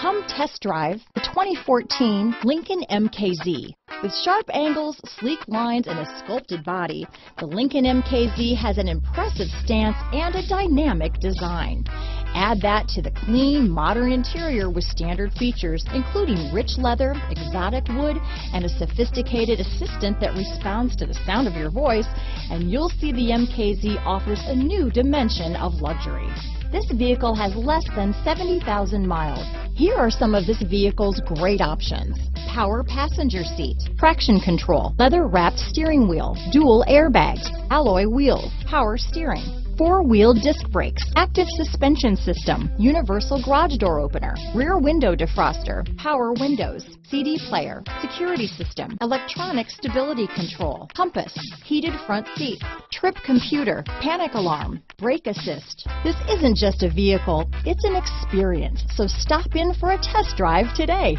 Come test drive the 2014 Lincoln MKZ. With sharp angles, sleek lines, and a sculpted body, the Lincoln MKZ has an impressive stance and a dynamic design. Add that to the clean, modern interior with standard features, including rich leather, exotic wood, and a sophisticated assistant that responds to the sound of your voice, and you'll see the MKZ offers a new dimension of luxury. This vehicle has less than 70,000 miles. Here are some of this vehicle's great options. Power passenger seat, traction control, leather wrapped steering wheel, dual airbags, alloy wheels, power steering, four-wheel disc brakes, active suspension system, universal garage door opener, rear window defroster, power windows, CD player, security system, electronic stability control, compass, heated front seats, trip computer, panic alarm, brake assist. This isn't just a vehicle, it's an experience, so stop in for a test drive today.